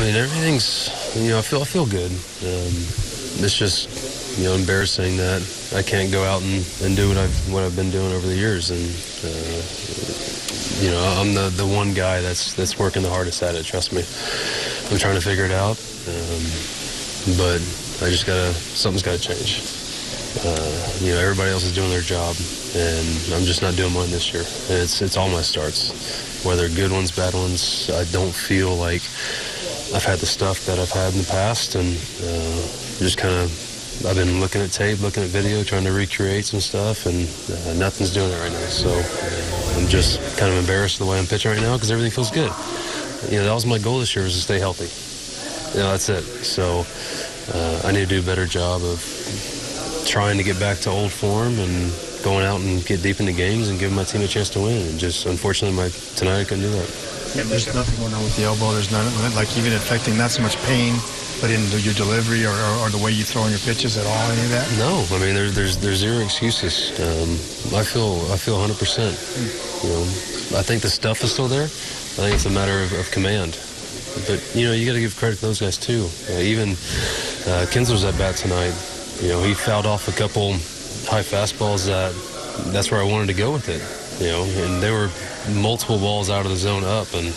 mean, everything's, you know, I feel, I feel good. Um, it's just, you know, embarrassing that I can't go out and, and do what I've, what I've been doing over the years. And, uh, you know, I'm the, the one guy that's, that's working the hardest at it, trust me. I'm trying to figure it out. Um, but I just gotta, something's gotta change. Uh, you know, everybody else is doing their job, and I'm just not doing mine this year. And it's it's all my starts, whether good ones, bad ones. I don't feel like I've had the stuff that I've had in the past, and uh, just kind of I've been looking at tape, looking at video, trying to recreate some stuff, and uh, nothing's doing it right now. So uh, I'm just kind of embarrassed the way I'm pitching right now because everything feels good. You know, that was my goal this year was to stay healthy. You know, that's it. So uh, I need to do a better job of trying to get back to old form and going out and get deep into games and give my team a chance to win. And just unfortunately, my tonight I couldn't do that. Yeah, there's nothing going on with the elbow. There's none, like even affecting not so much pain, but in your delivery or, or, or the way you throw in your pitches at all. Any of that? No, I mean there's there's there's zero excuses. Um, I feel I feel 100. percent You know, I think the stuff is still there. I think it's a matter of, of command. But you know, you got to give credit to those guys too. Uh, even uh, Kinsler's at bat tonight. You know, he fouled off a couple high fastballs that that's where I wanted to go with it. You know, and there were multiple balls out of the zone up, and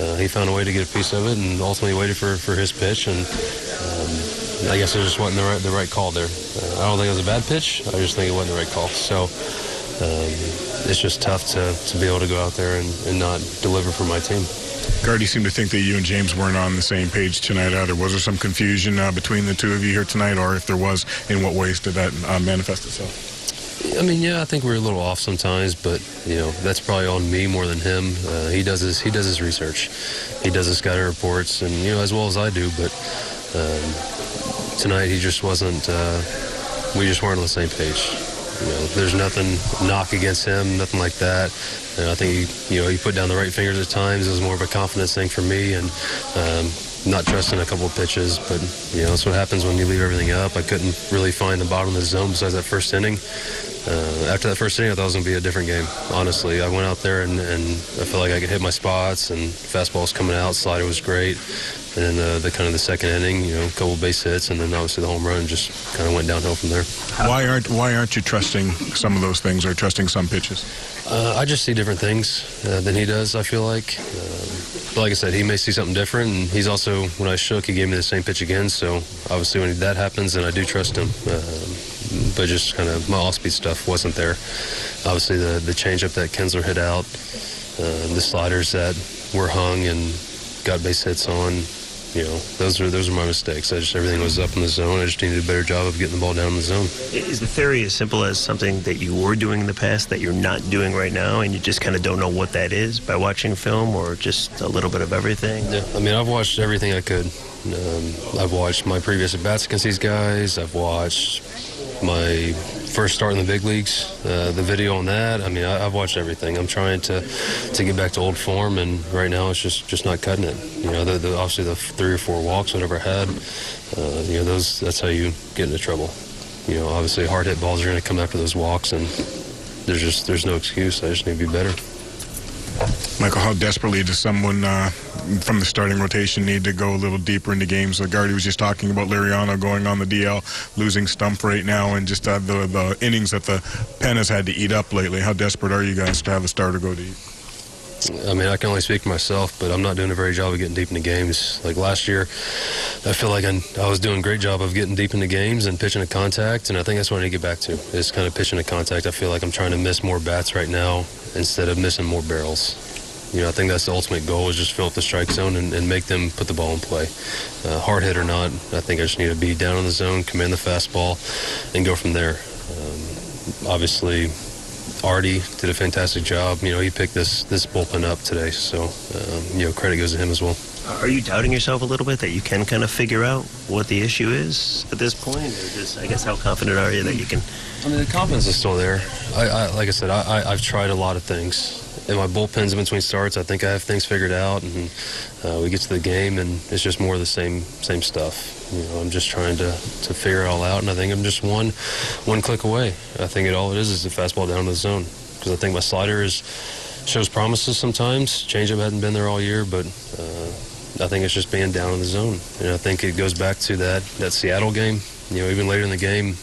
uh, he found a way to get a piece of it, and ultimately waited for, for his pitch. And um, I guess it just wasn't the right the right call there. Uh, I don't think it was a bad pitch. I just think it wasn't the right call. So. Um, it's just tough to, to be able to go out there and, and not deliver for my team. Gardy seemed to think that you and James weren't on the same page tonight either. Was there some confusion uh, between the two of you here tonight, or if there was, in what ways did that uh, manifest itself? I mean, yeah, I think we're a little off sometimes, but you know that's probably on me more than him. Uh, he does his he does his research, he does his scouting reports, and you know as well as I do. But um, tonight he just wasn't. Uh, we just weren't on the same page. You know, there's nothing knock against him, nothing like that. And I think he, you know, he put down the right fingers at times. It was more of a confidence thing for me, and um, not trusting a couple of pitches. But you know, that's what happens when you leave everything up. I couldn't really find the bottom of the zone besides that first inning. Uh, after that first inning, I thought it was going to be a different game. Honestly, I went out there and, and I felt like I could hit my spots, and fastball was coming out, slider was great. And then uh, the kind of the second inning, you know, a couple base hits, and then obviously the home run just kind of went downhill from there. Why aren't Why aren't you trusting some of those things or trusting some pitches? Uh, I just see different things uh, than he does. I feel like, but like I said, he may see something different, and he's also when I shook, he gave me the same pitch again. So obviously, when that happens, then I do trust him. Um, but just kind of my off-speed stuff wasn't there. Obviously, the the changeup that Kinsler hit out, uh, the sliders that were hung and got base hits on. You know, those are those are my mistakes. I just everything was up in the zone. I just needed a better job of getting the ball down in the zone. Is the theory as simple as something that you were doing in the past that you're not doing right now, and you just kind of don't know what that is by watching film, or just a little bit of everything? Yeah, I mean, I've watched everything I could. Um, I've watched my previous at bats against these guys. I've watched my first start in the big leagues, uh, the video on that. I mean, I, have watched everything. I'm trying to to get back to old form, and right now it's just just not cutting it. You know, the, the, obviously the three or four walks, whatever I had, uh, you know, those that's how you get into trouble. You know, obviously hard hit balls are going to come after those walks, and there's just there's no excuse. I just need to be better. Michael, how desperately does someone uh, from the starting rotation need to go a little deeper into games? The Gardy was just talking about Liriano going on the DL, losing Stumpf right now, and just uh, the, the innings that the pen has had to eat up lately. How desperate are you guys to have a starter go deep? I mean, I can only speak for myself, but I'm not doing a very job of getting deep into games. Like last year, I feel like I, I was doing a great job of getting deep into games and pitching to contact, and I think that's what I need to get back to is kind of pitching to contact. I feel like I'm trying to miss more bats right now instead of missing more barrels. You know, I think that's the ultimate goal is just fill up the strike zone and, and make them put the ball in play. Uh, hard hit or not, I think I just need to be down in the zone, command the fastball, and go from there. Um, obviously, Artie did a fantastic job. You know, he picked this this bullpen up today, so um, you know credit goes to him as well. Are you doubting yourself a little bit that you can kind of figure out what the issue is at this point, or just I guess how confident are you that you can? I mean, the confidence is still there. I, I like I said, I, I, I've tried a lot of things. In my bullpens in between starts, I think I have things figured out, and uh, we get to the game, and it's just more of the same same stuff. You know, I'm just trying to, to figure it all out, and I think I'm just one one click away. I think it all it is is the fastball down to the zone because I think my slider is shows promises sometimes. Changeup hadn't been there all year, but uh, I think it's just being down in the zone. And I think it goes back to that that Seattle game. You know, even later in the game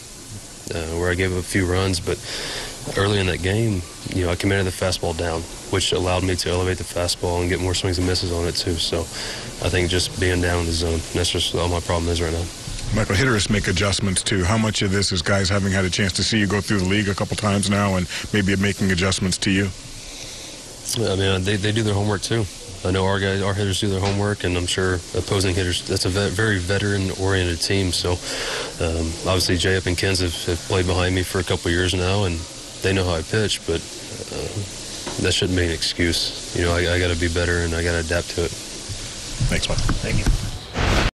uh, where I gave up a few runs, but early in that game, you know, I committed the fastball down, which allowed me to elevate the fastball and get more swings and misses on it too. So I think just being down in the zone, that's just all my problem is right now. Michael, hitters make adjustments too. How much of this is guys having had a chance to see you go through the league a couple times now and maybe making adjustments to you? I mean, they, they do their homework too. I know our guys, our hitters do their homework, and I'm sure opposing hitters. That's a ve- very veteran-oriented team. So, um, obviously, Jay up and Kens have, have played behind me for a couple of years now, and they know how I pitch. But uh, that shouldn't be an excuse. You know, I, I got to be better, and I got to adapt to it. Thanks, Michael. Thank you.